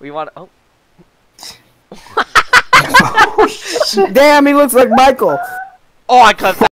We want. Oh. Damn, he looks like Michael. Oh, I cut that.